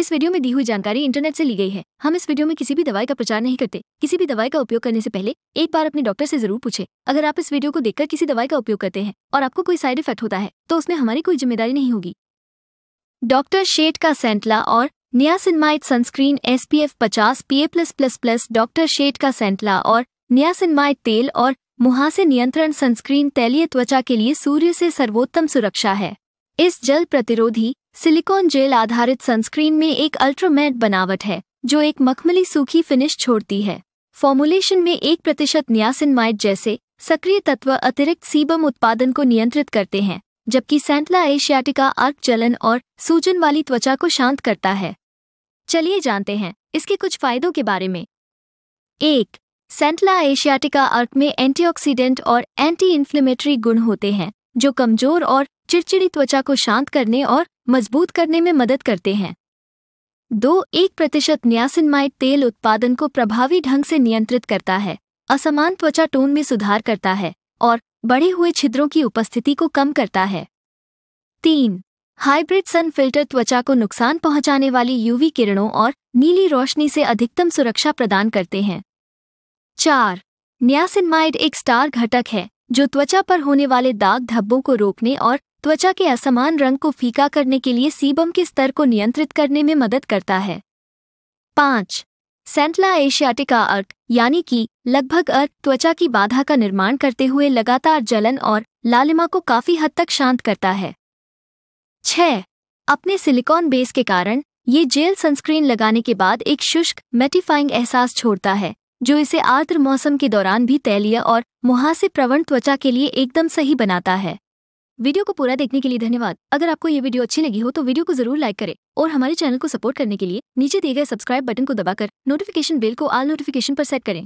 इस वीडियो में दी हुई जानकारी इंटरनेट से ली गई है। हम इस वीडियो में किसी भी दवाई का प्रचार नहीं करते। किसी भी दवाई का उपयोग करने से पहले एक बार अपने डॉक्टर से ज़रूर पूछे। अगर आप इस वीडियो को देखकर किसी दवाई का उपयोग करते हैं और आपको कोई साइड इफ़ेक्ट होता है तो उसमें हमारी कोई ज़िम्मेदारी नहीं होगी। डॉक्टर शेट का सेंटला और niacinamide sunscreen S P F पचास, P A plus plus plus doctor Sheth का सेंटला और नियासिनमाइड तेल और मुहासे नियंत्रण सनस्क्रीन तैलीय त्वचा के लिए सूर्य से सर्वोत्तम सुरक्षा है। इस जल प्रतिरोधी सिलिकॉन जेल आधारित सनस्क्रीन में एक अल्ट्रामैट बनावट है, जो एक मखमली सूखी फिनिश छोड़ती है। फॉर्मुलेशन में एक प्रतिशत नियासिनमाइड जैसे सक्रिय तत्व अतिरिक्त सीबम उत्पादन को नियंत्रित करते हैं, जबकि सेंटला एशियाटिका अर्क जलन और सूजन वाली त्वचा को शांत करता है। चलिए जानते हैं, इसके कुछ फायदों के बारे में। एक, सेंटला एशियाटिका अर्क में एंटीऑक्सीडेंट और एंटी इन्फ्लेमेटरी गुण होते हैं, जो कमज़ोर और चिड़चिड़ी त्वचा को शांत करने और मज़बूत करने में मदद करते हैं। दो, एक प्रतिशत न्यासिनमाइड तेल उत्पादन को प्रभावी ढंग से नियंत्रित करता है, असमान त्वचा टोन में सुधार करता है और बढ़े हुए छिद्रों की उपस्थिति को कम करता है। तीन, हाइब्रिड सन फ़िल्टर त्वचा को नुकसान पहुँचाने वाली यूवी किरणों और नीली रोशनी से अधिकतम सुरक्षा प्रदान करते हैं। चार न्यासिनमाइड एक स्टार घटक है, जो त्वचा पर होने वाले दाग धब्बों को रोकने और त्वचा के असमान रंग को फीका करने के लिए सीबम के स्तर को नियंत्रित करने में मदद करता है। पाँच, सेंटला एशियाटिका अर्क, यानी कि लगभग अर्क त्वचा की बाधा का निर्माण करते हुए लगातार जलन और लालिमा को काफ़ी हद तक शांत करता है। छह, अपने सिलिकॉन बेस के कारण ये जेल सनस्क्रीन लगाने के बाद एक शुष्क, मेटिफाइंग एहसास छोड़ता है, जो इसे आर्द्र मौसम के दौरान भी तैलीय और मुहासे प्रवण त्वचा के लिए एकदम सही बनाता है। वीडियो को पूरा देखने के लिए धन्यवाद। अगर आपको ये वीडियो अच्छी लगी हो तो वीडियो को ज़रूर लाइक करें और हमारे चैनल को सपोर्ट करने के लिए नीचे दिए गए सब्सक्राइब बटन को दबाकर नोटिफिकेशन बेल को आल नोटिफिकेशन पर सेट करें।